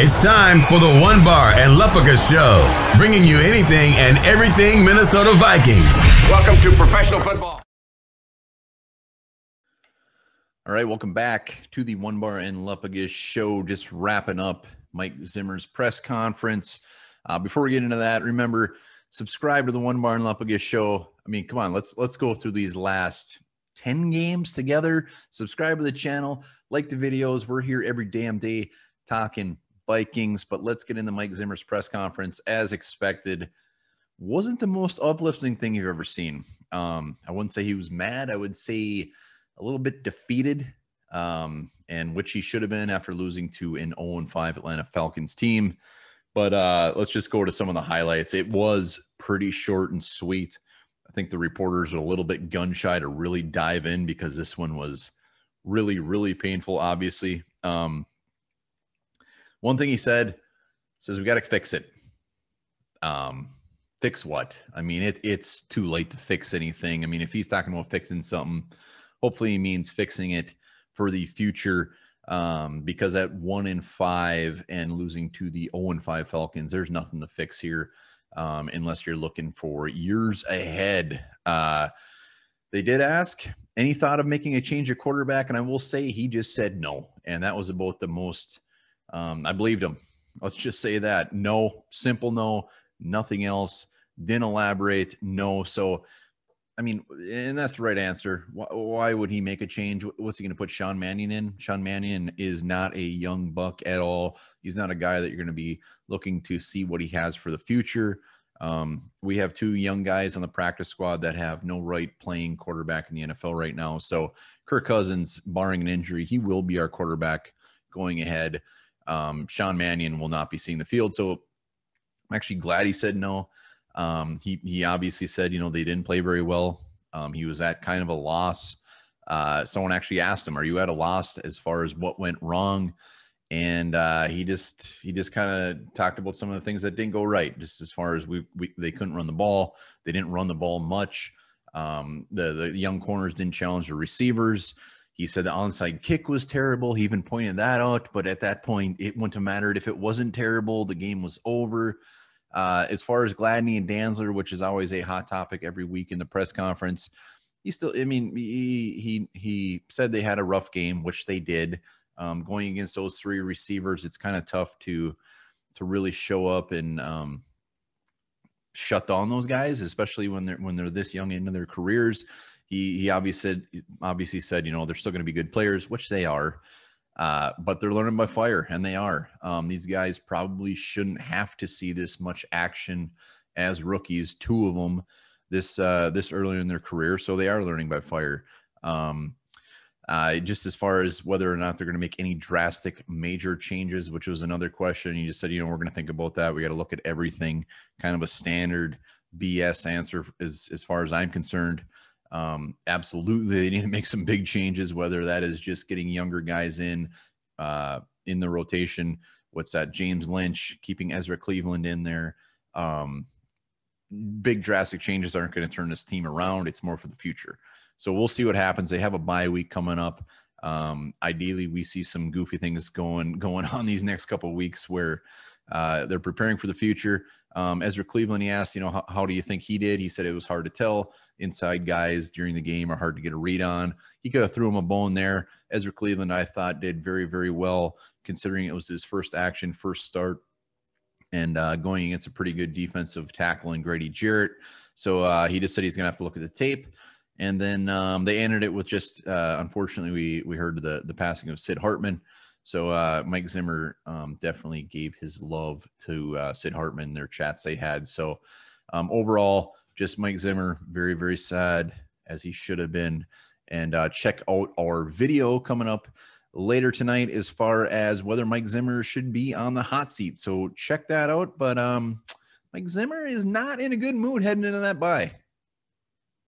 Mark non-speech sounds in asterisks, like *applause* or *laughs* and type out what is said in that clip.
It's time for the One Bar and Lupagus Show, bringing you anything and everything Minnesota Vikings. Welcome to professional football. All right, welcome back to the One Bar and Lupagus show. Just wrapping up Mike Zimmer's press conference. Uh, before we get into that, remember subscribe to the One Bar and Lupagus show. I mean, come on, let's let's go through these last 10 games together. Subscribe to the channel, like the videos. We're here every damn day talking Vikings, but let's get into Mike Zimmer's press conference. As expected, wasn't the most uplifting thing you've ever seen. Um, I wouldn't say he was mad. I would say a little bit defeated, um, and which he should have been after losing to an 0 5 Atlanta Falcons team. But uh, let's just go to some of the highlights. It was pretty short and sweet. I think the reporters are a little bit gun shy to really dive in because this one was really, really painful, obviously. Um, one thing he said says we got to fix it. Um, fix what? I mean, it, it's too late to fix anything. I mean, if he's talking about fixing something, hopefully he means fixing it for the future. Um, because at one in five and losing to the 0 and 5 Falcons, there's nothing to fix here um, unless you're looking for years ahead. Uh, they did ask any thought of making a change of quarterback, and I will say he just said no, and that was about the most um, I believed him. Let's just say that no, simple no, nothing else. Didn't elaborate, no. So I mean, and that's the right answer. Why, why would he make a change? What's he going to put Sean Mannion in? Sean Mannion is not a young buck at all. He's not a guy that you're going to be looking to see what he has for the future. Um, we have two young guys on the practice squad that have no right playing quarterback in the NFL right now. So Kirk Cousins, barring an injury, he will be our quarterback going ahead. Um, Sean Mannion will not be seeing the field. So I'm actually glad he said no. Um, he he obviously said, you know, they didn't play very well. Um, he was at kind of a loss. Uh, someone actually asked him, "Are you at a loss as far as what went wrong?" And uh, he just he just kind of talked about some of the things that didn't go right. Just as far as we, we they couldn't run the ball, they didn't run the ball much. Um, the the young corners didn't challenge the receivers. He said the onside kick was terrible. He even pointed that out, but at that point, it wouldn't have mattered if it wasn't terrible. The game was over. Uh, as far as Gladney and Dantzler, which is always a hot topic every week in the press conference, he still, I mean, he he he said they had a rough game, which they did. Um, going against those three receivers, it's kind of tough to to really show up and um, shut down those guys, especially when they're when they're this young into their careers. He he obviously said obviously said you know they're still going to be good players, which they are. Uh, but they're learning by fire, and they are. Um, these guys probably shouldn't have to see this much action as rookies. Two of them this uh, this early in their career, so they are learning by fire. Um, uh, just as far as whether or not they're going to make any drastic major changes, which was another question. You just said, you know, we're going to think about that. We got to look at everything. Kind of a standard BS answer, as as far as I'm concerned. Um, absolutely, they need to make some big changes, whether that is just getting younger guys in uh, in the rotation. What's that? James Lynch, keeping Ezra Cleveland in there. Um, big drastic changes aren't going to turn this team around. It's more for the future. So we'll see what happens. They have a bye week coming up. Um, ideally, we see some goofy things going going *laughs* on these next couple weeks where uh, they're preparing for the future. Um, Ezra Cleveland, he asked, you know, how, how, do you think he did? He said it was hard to tell. Inside guys during the game are hard to get a read on. He could have threw him a bone there. Ezra Cleveland, I thought, did very, very well considering it was his first action, first start, and uh, going against a pretty good defensive tackle in Grady Jarrett. So uh, he just said he's going to have to look at the tape. And then um, they ended it with just, uh, unfortunately, we we heard the the passing of Sid Hartman. So uh, Mike Zimmer um, definitely gave his love to uh, Sid Hartman, their chats they had. So um, overall, just Mike Zimmer, very, very sad as he should have been. And uh, check out our video coming up later tonight as far as whether Mike Zimmer should be on the hot seat. So check that out. But um, Mike Zimmer is not in a good mood heading into that bye.